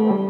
Mm-hmm.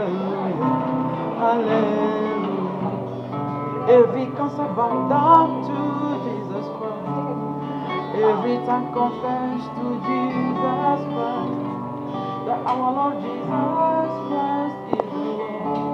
Hallelujah. Every cancer bow down to Jesus Christ. Every time confess to Jesus Christ that our Lord Jesus Christ is Lord.